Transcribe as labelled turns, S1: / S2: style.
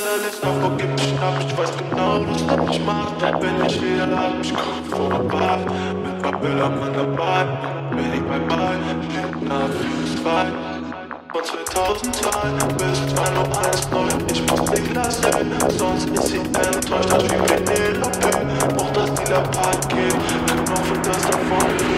S1: alles, alles noch, wo ich mich ab, ich weiß genau, dass du mich magst. Wenn ich wieder hab ich komm vorbei, mit Papillermann dabei, bin ich bye bye, Lindner nach 2. Von 2002 bis 2019, ich muss die lassen, sonst ist sie enttäuscht, als wie Penelope, braucht das lila Paket, kann auch für das davon,